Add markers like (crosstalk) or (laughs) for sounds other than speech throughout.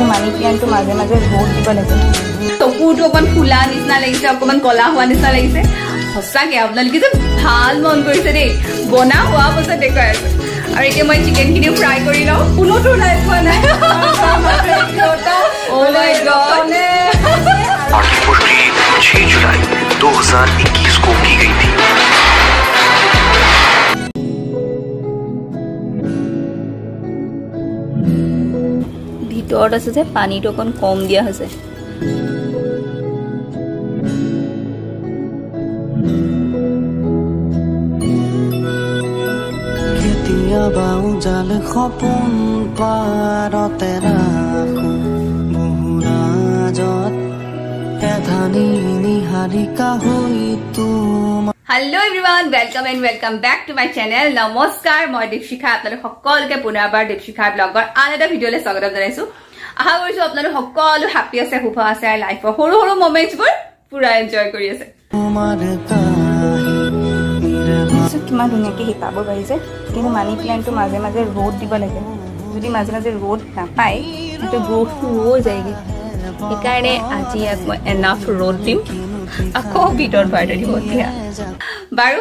কিন্তু মানি প্লেণ্টটো মাজে মাজে ৰ'দ দিব লাগে চকুটো অকমান ফুলা নিচিনা লাগিছে অকমান কলা হোৱা নিচিনা লাগিছে সঁচাকে আপোনালোকে যে ভাল মন কৰিছে দেই বনা হোৱা পাছত দেখুৱাই আছে আৰু এতিয়া মই চিকেন খিনিও ফ্ৰাই কৰি লওঁ কোনোতো ওলাই পোৱা নাই (laughs) Oh my God. आगे पुष्टि 6 जुलाई 2021 को की गई थी ভিতৰত আছে যে পানীটো অকণ কম দিয়া হৈছে। বহুৰাজত এধানি নিহাৰিকা হৈ তোমাৰ hello' everyone welcome and welcome back to my channel নমস্কাৰ মই দীপশিখা আপোনালোক সকলোকে পুনৰবাৰ দীপশিখা ব্লগৰ আন এটা ভিডিঅ'লৈ স্বাগতম জনাইছো। আশা কৰিছো আপোনালোক সকলো হেপী আছে শুভ আছে আৰু লাইফৰ সৰু সৰু মমেণ্টছবোৰ পুৰা এনজয় কৰি আছে। কিমান ধুনীয়াকৈ শিকাব পাৰিছে কিন্তু মানি প্লেণ্টটো মাজে মাজে ৰ'দ দিব লাগে। যদি মাজে মাজে ৰ'দ নাপায় তেতিয়া গ্ৰ'থটো ৰৈ যায়গৈ। সেইকাৰণে আজি ইয়াক মই এনাফ ৰ'দ দিম। আকৌ ভিতৰত ভৰাই থৈ দিব বাৰু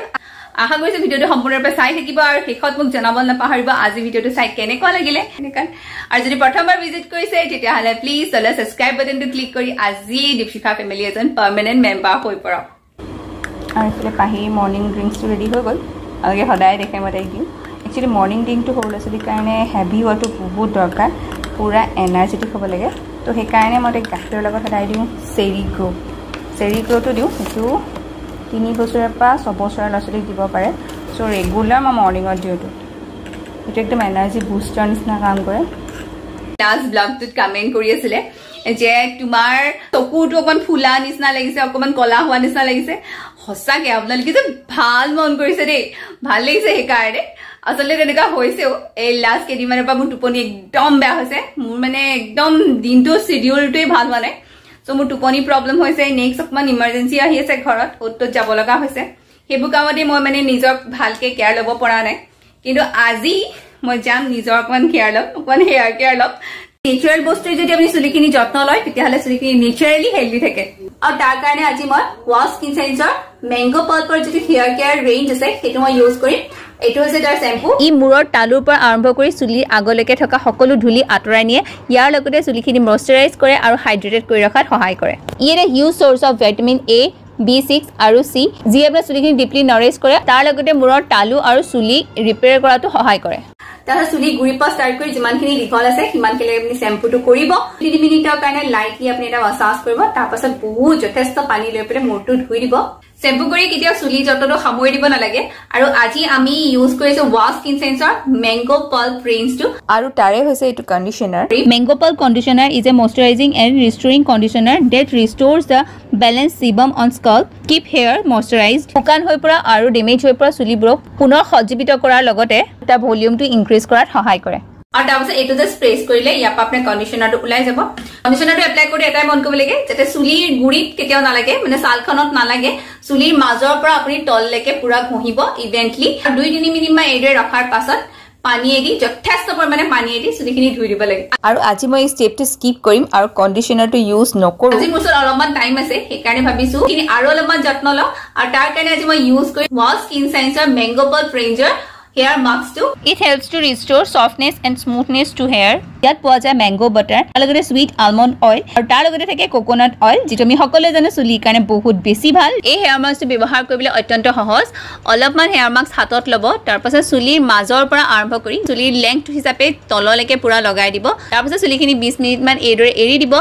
আশা কৰিছো ভিডিঅ'টো সম্পূৰ্ণৰূপে চাই থাকিব আৰু শেষত মোক জনাব নাপাহৰিব আজি ভিডিঅ'টো চাই কেনেকুৱা লাগিলে আৰু যদি প্ৰথমবাৰ ভিজিট কৰিছে তেতিয়াহ'লে প্লিজ তলে ছাবস্ক্ৰাইব বাটনটো ক্লিক কৰি আজি দীপশিখা ফেমিলি এজন পাৰ্মানেণ্ট মেম্বাৰ হৈ পৰক। আৰু এইফালে পাহি মৰ্ণিং ড্ৰিংকছটো ৰেডি হৈ গ'ল। আপোনালোকে সদায় দেখে মই তাইক দিওঁ। একচুৱেলি মৰ্ণিং ড্ৰিংকটো সৰু ল'ৰা ছোৱালীৰ কাৰণে হেভি হোৱাটো বহুত দৰকাৰ। পূৰা এনাৰ্জেটিক হ'ব লাগে। তো সেইকাৰণে মই তাইক গাখীৰৰ লগত সদায় দিওঁ। চেৰি গ্ৰ' চেৰি গ্ৰ'টো দিওঁ সেইটো তিনি বছৰৰ পৰা ছবছৰৰ ল'ৰা ছোৱালীক দিব পাৰে। চ' ৰেগুলাৰ মই মৰ্ণিঙত দিওঁ এইটো। এইটো একদম এনাৰ্জি বুষ্টাৰ নিচিনা কাম কৰে। লাষ্ট ব্লগটোত কমেণ্ট কৰি আছিলে যে তোমাৰ চকুটো অকমান ফুলা নিচিনা লাগিছে অকমান কলা হোৱা নিচিনা লাগিছে। সঁচাকে আপোনালোকে যে ভাল মন কৰিছে দেই। ভাল লাগিছে সেইকাৰণে। আচলতে তেনেকুৱা হৈছেও। এই লাষ্ট কেইদিনমানৰ পৰা মোৰ টোপনি একদম বেয়া হৈছে। মোৰ মানে একদম দিনটো চিডিউলটোৱে ভাল হোৱা নাই। চ' মোৰ টোপনি প্ৰব্লেম হৈছে নেক্সট অকমান ইমাৰ্জেঞ্চি আহি আছে ঘৰত অ'ত ত'ত যাব লগা হৈছে। সেইবোৰ কামতে মই মানে নিজক ভালকে কেয়াৰ ল'ব পৰা নাই। কিন্তু আজি মই যাম নিজৰ অকমান কেয়াৰ ল'ম অকমান হেয়াৰ কেয়াৰ ল'ম। নেচাৰেল বস্তুৱে যদি আপুনি চুলিখিনি যত্ন লয় তেতিয়াহ'লে চুলিখিনি নেচাৰেলি হেল্ডি থাকে। আৰু তাৰ কাৰণে আজি মই ৱাছ স্কিন চাইন্সৰ মেংগ পাল্পৰ যিটো হেয়াৰ কেয়াৰ ৰেঞ্জ আছে সেইটো মই ইউজ কৰিম। এইটো হৈছে তাৰ চেম্পু ই মূৰৰ তালুৰ পৰা আৰম্ভ কৰি চুলিৰ আগলৈকে থকা সকলো ধূলি আঁতৰাই নিয়ে। ইয়াৰ লগতে চুলিখিনি মইশ্চাৰাইজ কৰে আৰু হাইড্ৰেটেড কৰি ৰখাত সহায় কৰে। ই এটা huge source of vitamin A B six আৰু চি যিয়ে আপোনাৰ চুলিখিনি ডিপলি নৰিজ কৰে। তাৰ লগতে মূৰৰ তালু আৰু চুলি ৰিপেয়াৰ কৰাটো সহায় কৰে। তাৰপিছত চুলি গুৰিৰ পৰা ষ্টাৰ্ট কৰি যিমানখিনি দীঘল আছে সিমানখিনি আপুনি চেম্পুটো কৰিব। তিনি মিনিটৰ কাৰণে লাইটলি আপুনি এটা মাছাজ কৰিব। তাৰপাছত বহুত যথেষ্ট পানী লৈ পেলাই মূৰটো ধুই দিব। চেম্পু কৰি কেতিয়াও চুলি যত্নটো সামৰি দিব নালাগে। আৰু আজি আমি ইউজ কৰিছো ৱাছ স্কিন চেঞ্চৰ মেংগ' পাল্প ৰেঞ্জটো আৰু তাৰে হৈছে এইটো conditioner Mango Pulp Conditioner is a moisturizing and restoring conditioner that restores the balanced sebum on scalp, keep hair moisturized, শুকান হৈ পৰা আৰু ডেমেজ হৈ পৰা চুলিবোৰক পুনৰ সজ্জীৱিত কৰাৰ লগতে তাৰ ভলিউমটো ইনক্ৰিজ কৰাত সহায় কৰে। আৰু তাৰপিছত এইটো যে স্প্ৰেছ কৰিলে ইয়াৰ পৰা আপোনাৰ কণ্ডিশ্যনাৰটো ওলাই যাব। কণ্ডিশ্যনাৰটো এপ্লাই কৰি এটাই মন কৰিব লাগে যাতে চুলিৰ গুৰিত কেতিয়াও নালাগে মানে ছালখনত নালাগে চুলিৰ মাজৰ পৰা আপুনি তললৈকে পুৰা ঘঁহিব ইভেণ্টলি দুই তিনি মিনিটমান এইদৰে ৰখাৰ পাছত পানীয়ে দি যথেষ্ট পৰিমাণে পানীয়ে দি চুলিখিনি ধুই দিব লাগে। আৰু আজি মই এই ষ্টেপটো স্কিপ কৰিম আৰু কণ্ডিশ্যনাৰটো ইউজ নকৰোঁ। আজি মোৰ ওচৰত অলপমান টাইম আছে সেইকাৰণে ভাবিছো আৰু অলপমান যত্ন লওঁ। আৰু তাৰ কাৰণে আজি মই ইউজ কৰিম ৱাল স্কিন চাইন্সৰ মেংগ' পল ৰেঞ্জৰ হেয়াৰ মাস্কটো it helps to ৰিষ্ট'ৰ softness and smoothness to hair ইয়াত পোৱা যায় মেংগ' বাটাৰ তাৰ লগতে চুইট আলমণ্ড অইল আৰু তাৰ লগতে থাকে কোকোনাট অইল যিটো আমি সকলোৱে জানো চুলিৰ কাৰণে বহুত বেছি ভাল। এই হেয়াৰ মাস্কটো ব্যৱহাৰ কৰিবলৈ অত্যন্ত সহজ। অলপমান হেয়াৰ মাস্ক হাতত ল'ব তাৰপাছত চুলিৰ মাজৰ পৰা আৰম্ভ কৰি চুলিৰ লেংথ হিচাপে তললৈকে পুৰা লগাই দিব। তাৰপাছত চুলিখিনি বিছ মিনিটমান এইদৰে এৰি দিব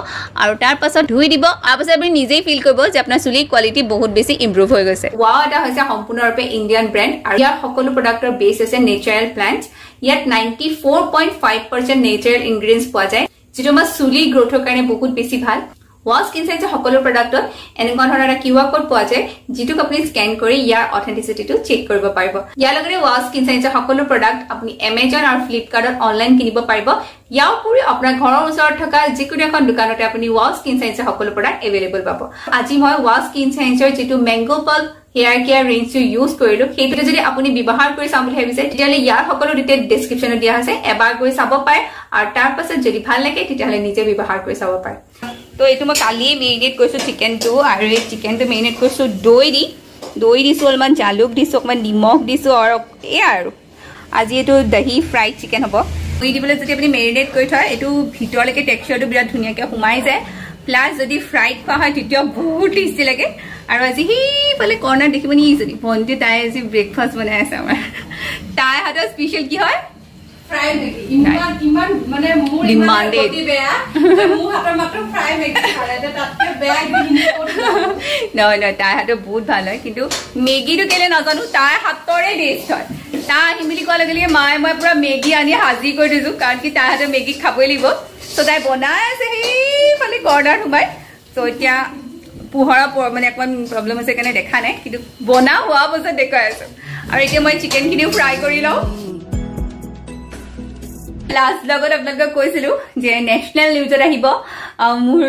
আৰু তাৰ পাছত ধুই দিব। তাৰপাছত আপুনি নিজেই ফিল কৰিব যে আপোনাৰ চুলিৰ কোৱালিটি বহুত বেছি ইম্প্ৰুভ হৈ গৈছে। ৱাও এটা হৈছে সম্পূৰ্ণৰূপে ইণ্ডিয়ান ব্ৰেণ্ড আৰু ইয়াৰ সকলো প্ৰডাক্টৰ বেছ হৈছে নেচাৰেল প্লেণ্ট ইয়াত ninety four point five percent natural ingredients পোৱা যায় যিটো আমাৰ চুলিৰ গ্ৰ'থৰ কাৰণে বহুত বেছি ভাল। ৱাল স্কিন চাইন্সৰ সকলো প্ৰডাক্টত এনেকুৱা ধৰণৰ এটা কিউ আৰ কোড পোৱা যায় যিটোক আপুনি স্কেন কৰি ইয়াৰ অথেণ্টিচিটিটো চেক কৰিব পাৰিব। ইয়াৰ লগতে ৱাল স্কিন চাইন্সৰ সকলো প্ৰডাক্ট আপুনি এমেজন আৰু ফ্লিপকাৰ্টত অনলাইন কিনিব পাৰিব। ইয়াৰ উপৰিও আপোনাৰ ঘৰৰ ওচৰত থকা যিকোনো এখন দোকানতে আপুনি ৱাল স্কিন চাইন্সৰ সকলো প্ৰডাক্ট এভেইলেবল পাব। আজি মই ৱাল স্কিন চাইন্সৰ যিটো মেংগ' পাল্প হেয়াৰ কেয়াৰ ৰেঞ্জটো ইউজ কৰিলো। সেইটো যদি আপুনি ব্যৱহাৰ কৰি চাম বুলি ভাবিছে তেতিয়াহ'লে ইয়াৰ সকলো ডিটেইল ডিছক্ৰিপশ্যনত দিয়া আছে এবাৰ গৈ চাব পাৰে আৰু তাৰ পাছত যদি ভাল লাগে তেতিয়াহ'লে নিজে ব্যৱহাৰ কৰি চাব পাৰে। তো এইটো মই কালিয়ে মেৰিনেট কৰিছোঁ চিকেনটো আৰু এই চিকেনটো মেৰিনেট কৰিছোঁ দৈ দি। দৈ দিছোঁ অলপমান জালুক দিছোঁ অকণমান নিমখ দিছোঁ আৰু এয়া আৰু। আজি এইটো দহি ফ্ৰাইড চিকেন হ'ব। দৈ দিবলৈ যদি আপুনি মেৰিনেট কৰি থয় এইটো ভিতৰলৈকে টেক্সাৰটো বিৰাট ধুনীয়াকৈ সোমাই যায়। প্লাছ যদি ফ্ৰাইড খোৱা হয় তেতিয়াও বহুত টেষ্টি লাগে। আৰু আজি সেইফালে কৰ্ণাৰ দেখিব নি যদি ভণ্টি তাই আজি ব্ৰেকফাষ্ট বনাই আছে আমাৰ। তাইৰ হাতৰ স্পেচিয়েল কি হয়? নহয় নহয় তাইৰ হাতৰ বহুত ভাল হয়। কিন্তু মেগীটো কেলে নাজানো তাইৰ হাতৰে টেষ্ট হয়। তাই আহিম বুলি কোৱাৰ লগে লগে মায়ে মই পুৰা মেগী আনি সাজি কৰি দিছো কাৰণ কি তাইৰ হাতৰ মেগী খাবই লাগিব। চ' তাই বনাই আছে সেইফালে কৰ্ণাৰত সোমাই। চ' এতিয়া পোহৰা মানে অকণমান প্ৰব্লেম হৈছে কাৰণে দেখা নাই কিন্তু বনা হোৱা পাছত দেখুৱাই আছো। আৰু এতিয়া মই চিকেনখিনিও ফ্ৰাই কৰি লওঁ। লাষ্ট লগত আপোনালোকক কৈছিলো যে নেশ্যনেল নিউজত আহিব। আহ, মোৰ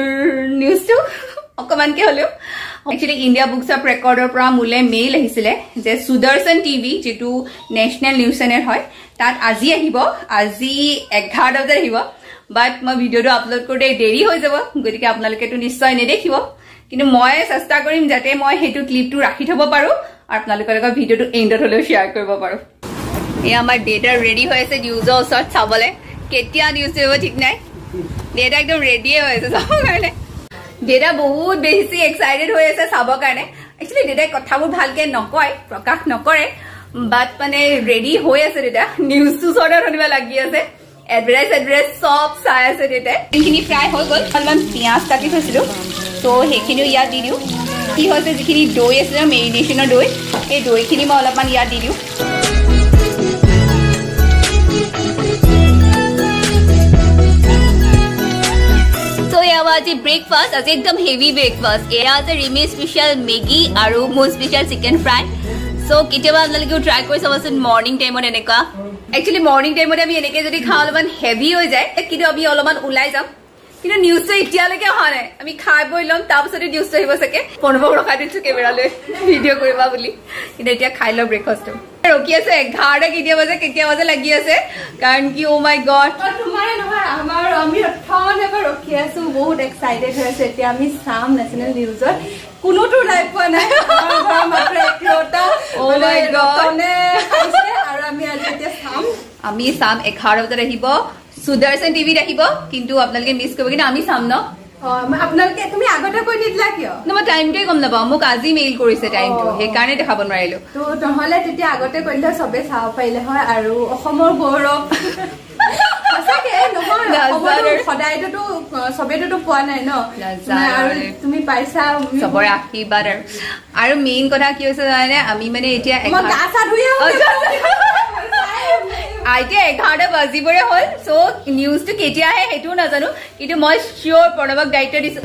নিউজটো অকণমানকে হ'লেও। একচুৱেলি ইণ্ডিয়া বুকছ অফ ৰেকৰ্ডৰ পৰা মোলে মেইল আহিছিলে যে সুদৰ্শন টিভি যিটো নেশ্যনেল নিউজ চেনেল হয় তাত আজি আহিব। আজি এঘাৰটা বজাত আহিব। বাট মই ভিডিঅ'টো আপলোড কৰোঁতে দেৰি হৈ যাব গতিকে আপোনালোকেতো নিশ্চয় নেদেখিব। কিন্তু মই চেষ্টা কৰিম যাতে মই সেইটো ক্লিপটো ৰাখি থ'ব পাৰোঁ আৰু আপোনালোকৰ লগত ভিডিঅ'টো এণ্ডত হ'লেও শ্বেয়াৰ কৰিব পাৰোঁ। এই আমাৰ দেউতা ৰেডি হৈ আছে নিউজৰ ওচৰত চাবলে। কেতিয়া নিউজ কৰিব ঠিক নাই? দেউতা একদম ৰেডিয়ে হৈ আছে চাবৰ কাৰণে। দেউতা বহুত বেছি এক্সাইটেড হৈ আছে চাবৰ কাৰণে। একচুৱেলি দেউতাই কথাবোৰ ভালকে নকয় প্ৰকাশ নকৰে বাট মানে ৰেডি হৈ আছে দেউতা নিউজটো ওচৰতে শুনিব লাগি আছে। এডভাৰটাইজ এডভাৰটাইজ চব চাই আছে দেউতাই। সেইখিনি ফ্ৰাই হৈ গ'ল। অলপমান পিঁয়াজ কাটি থৈছিলো। ত' সেইখিনিও ইয়াত দি দিওঁ। কি হৈছে যিখিনি দৈ আছিলে মেৰিনেশ্যনৰ দৈ সেই দৈখিনি মই অলপমান ইয়াত দি দিওঁ। আজি ব্ৰেকফাষ্ট আজি একদম হেভি ব্ৰেকফাষ্ট এয়া আছে ৰিমি স্পেচিয়েল মেগী আৰু মোৰ স্পেচিয়েল চিকেন ফ্ৰাই চ' কেতিয়াবা আপোনালোকেও ট্ৰাই কৰি চাবচোন মৰ্ণিং টাইমত এনেকুৱা। একচুৱেলি মৰ্ণিং টাইমত আমি এনেকৈ যদি খাওঁ অলপমান হেভি হৈ যায় কিন্তু আমি অলপমান ওলাই যাম। কিন্তু নিউজটো এতিয়ালৈকে অহা নাই। আমি খাই বৈ ল'ম তাৰপিছতে নিউজটো আহিব চাগে। প্ৰণৱক ৰখাই দিছো কেমেৰালৈ ভিডিঅ' কৰিবা বুলি। কিন্তু এতিয়া খাই লওঁ ব্ৰেকফাষ্টটো ৰখি আছে এঘাৰটা কেতিয়া বাজে কেতিয়া বাজে লাগি আছে। কাৰণ কি অ' মাই গড তোমাৰে নহয় আমাৰ আমি ৰখি আছো বহুত এক্সাইটেড হৈ আছো। এতিয়া আমি চাম নেশ্যনেল নিউজত কোনোতো নাই পোৱা নাই আমাৰ ঘৰৰ মাত্ৰ একেটা Oh মানে my God. ৰতনে পাইছে আৰু আমি আজি এতিয়া চাম আমি চাম এঘাৰটা বজাত আহিব সুদৰ্শন টিভিত আহিব কিন্তু আপোনালোকে মিছ কৰিব কিন্তু আমি চাম ন? অ, মই- আপোনালোকে তুমি আগতে কৈ নিদিলা কিয়? ন, মই টাইমটোৱে গম নাপাওঁ মোক আজি মেইল কৰিছে টাইমটো অ। সেইকাৰণে দেখাব নোৱাৰিলো। তো নহলে তেতিয়া আগতে চবে চাব পাৰিলে হয় আৰু অসমৰ গৌৰৱ। সদায়তো চবেতো পোৱা নাই ন? তুমি পাইছা চবৰে আশীৰ্বাদ আৰু আৰু মেইন কথা কি হৈছে জানানে আমি মানে এতিয়া মই এঘাৰ- গা চা ধুই আহো। অ, গা আ, এতিয়া এঘাৰটা বাজিবৰে হ'ল চ' নিউজটো কেতিয়া আহে সেইটোও নাজানো কিন্তু মই চিয়'ৰ প্ৰণৱক দায়িত্ব দিছো।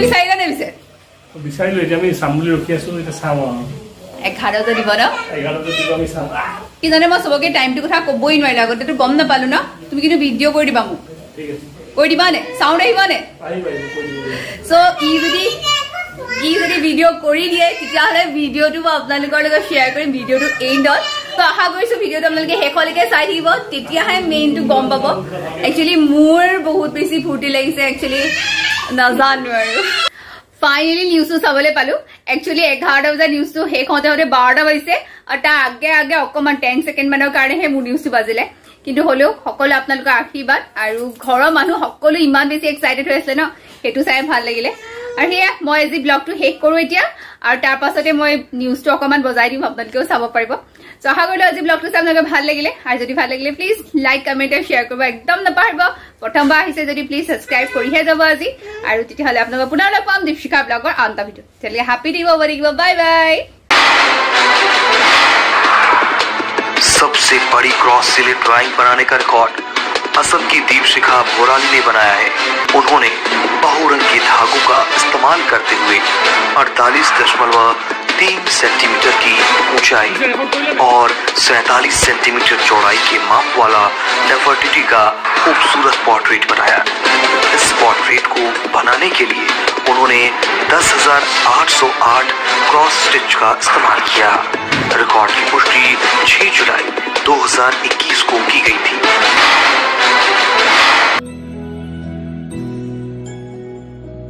বিচাৰিলা নে পিছে? বিচাৰিলো এতিয়া আমি চাম বুলি ৰখি আছো এতিয়া চাম আৰু। এঘাৰটা বজাত দিব ন? এঘাৰটা বজাত দিব আমি চাম। আহ, কি জানে মই চবকে টাইমটোৰ কথা ক'বই নোৱাৰিলো আগতেতো গম নাপালো ন? তুমি কিন্তু ভিডিঅ' কৰি দিবা মোক। কৰি দিবা নে? চাউণ্ড আহিবা নে? চ' ই যদি ই যদি ভিডিঅ' কৰি দিয়ে তেতিয়াহ'লে ভিডিঅ'টো মই আপোনালোকৰ লগত শ্বেয়াৰ কৰিম ভিডিঅ'টো এণ্ডত ত' আশা কৰিছো ভিডিঅ'টো আপোনালোকে শেষলৈকে চাই থাকিব তেতিয়াহে মেইনটো গম পাব। একচুৱেলি মোৰ বহুত বেছি ফূৰ্তি লাগিছে একচুৱেলি নাজানো আৰু। ফাইনেলি নিউজটো চাবলৈ পালো। একচুৱেলি এঘাৰটা বজাত নিউজটো শেষ হওঁতে হওঁতে বাৰটা বাজিছে আৰু তাৰ আগে আগে অকণমান টেন ছেকেণ্ড মানৰ কাৰণেহে মোৰ নিউজটো বাজিলে। কিন্তু হ'লেও সকলো আপোনালোকৰ আশীৰ্বাদ আৰু ঘৰৰ মানুহ সকলো ইমান বেছি এক্সাইটেড হৈ আছিলে ন সেইটো চাই ভাল লাগিলে। আৰু সেয়া মই আজি ব্লগটো শেষ কৰো এতিয়া আৰু তাৰ পাছতে মই নিউজটো অকণমান বজাই দিম আপোনালোকেও চাব পাৰিব চ' আশা কৰিলো আজি ব্লগটো চাই আপোনালোকে ভাল লাগিলে আৰু যদি ভাল লাগিলে প্লিজ লাইক কমেণ্ট আৰু শ্বেয়াৰ কৰিব একদম নাপাহৰিব প্ৰথমবাৰ আহিছে যদি প্লিজ ছাবস্ক্ৰাইব কৰিহে যাব আজি আৰু তেতিয়াহ'লে আপোনালোকক পুনৰ লগ পাম দীপশিখা ব্লগৰ আন এটা ভিডিঅ' তেতিয়াহ'লে হেপী থাকিব থাকিব বাই বাই सबसे बड़ी क्रॉस सिलेट ड्राइंग बनाने का रिकॉर्ड असम की दीप शिखा बोराली ने बनाया है। उन्होंने बहुरंग के धागों का इस्तेमाल करते हुए अड़तालीस दशमलव तीन सेंटीमीटर की ऊंचाई और सैतालीस सेंटीमीटर चौड़ाई के माप वाला नेफर्टिटी का खूबसूरत पोर्ट्रेट बनाया। इस पोर्ट्रेट को बनाने के लिए उन्होंने 10,808 क्रॉस स्टिच का इस्तेमाल किया। रिकॉर्ड की पुष्टि 6 जुलाई 2021 को की Thank (laughs) you.